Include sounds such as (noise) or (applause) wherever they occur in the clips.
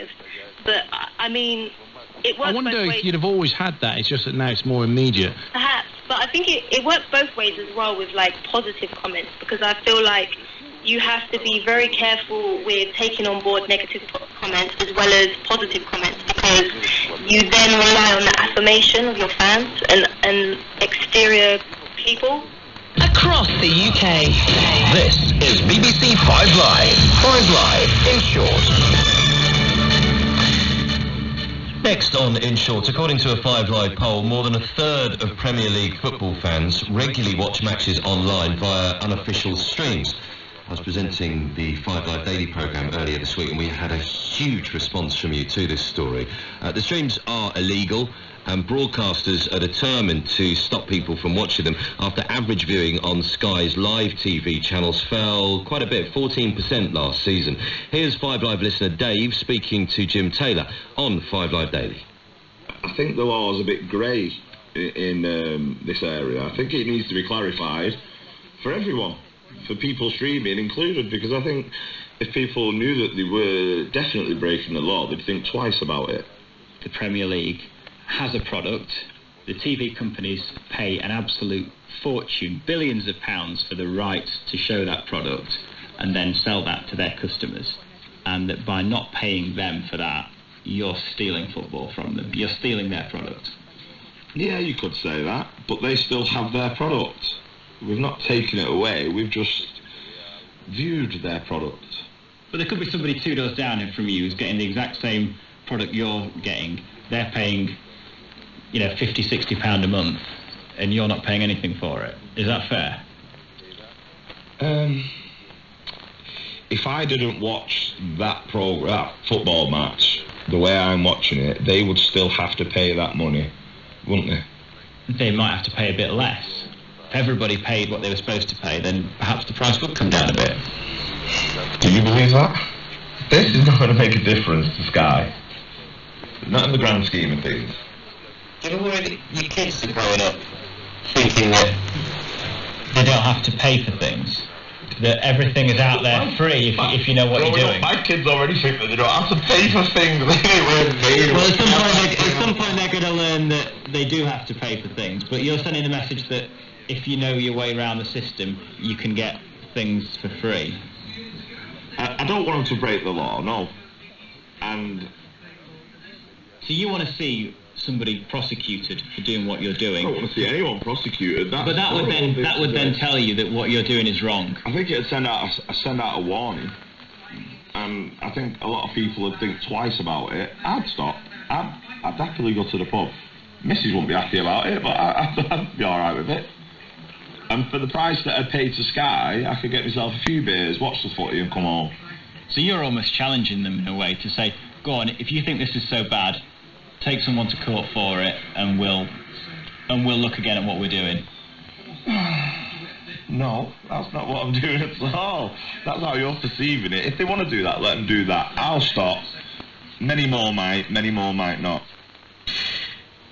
with. But I I mean, it works I wonder both if ways. you'd have always had that. It's just that now it's more immediate. Perhaps, but I think it, it works both ways as well with like positive comments because I feel like you have to be very careful with taking on board negative comments as well as positive comments because you then rely on the affirmation of your fans and, and exterior people. Across the UK. This is BBC Five Live. Five Live in short. Next on In Short, according to a Five Live poll, more than a third of Premier League football fans regularly watch matches online via unofficial streams. I was presenting the Five Live Daily programme earlier this week and we had a huge response from you to this story. Uh, the streams are illegal and broadcasters are determined to stop people from watching them after average viewing on Sky's live TV channels fell quite a bit, 14% last season. Here's Five Live listener Dave speaking to Jim Taylor on Five Live Daily. I think the law is a bit grey in um, this area. I think it needs to be clarified for everyone, for people streaming included, because I think if people knew that they were definitely breaking the law, they'd think twice about it. the Premier League has a product. The TV companies pay an absolute fortune, billions of pounds, for the right to show that product and then sell that to their customers. And that by not paying them for that, you're stealing football from them. You're stealing their product. Yeah, you could say that, but they still have their product. We've not taken it away, we've just viewed their product. But there could be somebody two doors down from you who's getting the exact same product you're getting. They're paying, you know, 50, 60 pound a month, and you're not paying anything for it. Is that fair? Um, if I didn't watch that pro that football match the way I'm watching it, they would still have to pay that money, wouldn't they? They might have to pay a bit less. If everybody paid what they were supposed to pay, then perhaps the price would come down a bit. Do you believe that? This is not going to make a difference to Sky. Not in the grand scheme of things. Do you know where your kids are growing up thinking that They don't have to pay for things. That everything is out there free if, if you know what you're doing. My kids already think that they don't have to pay for things. (laughs) Well, at some point, they, at some point they're going to learn that they do have to pay for things. But you're sending the message that if you know your way around the system, you can get things for free. I, I don't want them to break the law, no. And So you want to see somebody prosecuted for doing what you're doing. I don't want to see anyone prosecuted. That's But that would then that would then tell you that what you're doing is wrong. I think it'd send out a, send out a warning, and I think a lot of people would think twice about it. I'd stop. I'd, I'd happily go to the pub. Mrs. wouldn't be happy about it, but I, I'd, (laughs) I'd be all right with it. And for the price that I paid to Sky, I could get myself a few beers, watch the footy, and come home. So you're almost challenging them in a way to say, go on, if you think this is so bad, take someone to court for it, and we'll and we'll look again at what we're doing. (sighs) No, that's not what I'm (laughs) doing at all. That's how you're perceiving it. If they want to do that, let them do that. I'll stop. Many more might, many more might not.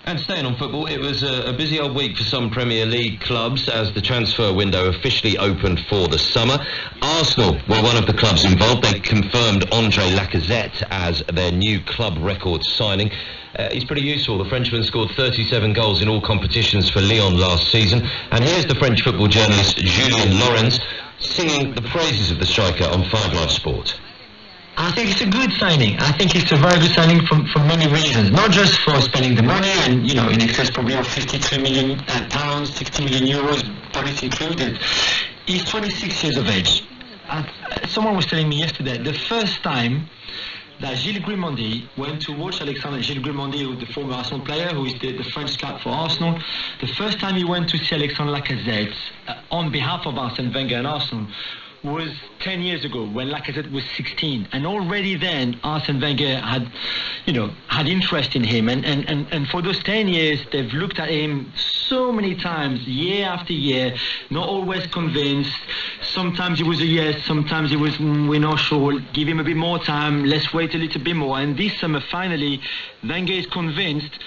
And staying on football, it was a, a busy old week for some Premier League clubs as the transfer window officially opened for the summer. Arsenal were one of the clubs involved. They confirmed Andre Lacazette as their new club record signing. Uh, he's pretty useful. The Frenchman scored 37 goals in all competitions for Lyon last season. And here's the French football journalist Julien Laurens singing the praises of the striker on Five Live Sport. I think it's a good signing. I think it's a very good signing for, for many reasons. Not just for spending the money and, you know, in excess probably of 53 million uh, pounds, 60 million euros, Paris included. He's 26 years of age. Uh, someone was telling me yesterday, the first time that Gilles Grimandi went to watch Alexander Gilles is the former Arsenal player, who is the, the French scout for Arsenal. The first time he went to see Alexander Lacazette uh, on behalf of Arsene Wenger and Arsenal was 10 years ago when Lacazette was 16 and already then Arsene Wenger had you know had interest in him. And, and, and, and for those 10 years they've looked at him so many times year after year not always convinced. Sometimes it was a yes sometimes it was mm, we're not sure. Give him a bit more time. Let's wait a little bit more. And this summer finally Wenger is convinced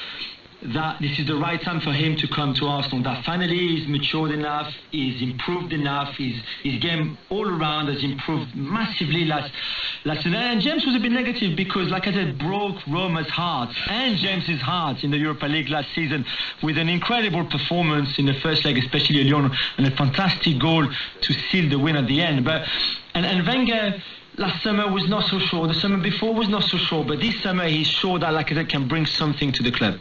that this is the right time for him to come to Arsenal. That finally he's matured enough, he's improved enough, his his game all around has improved massively last last season. And James was a bit negative because, like I said, broke Roma's heart and James's heart in the Europa League last season with an incredible performance in the first leg, especially at Lyon, and a fantastic goal to seal the win at the end. But and and Wenger last summer was not so sure. The summer before was not so sure. But this summer he's sure that, said, can bring something to the club.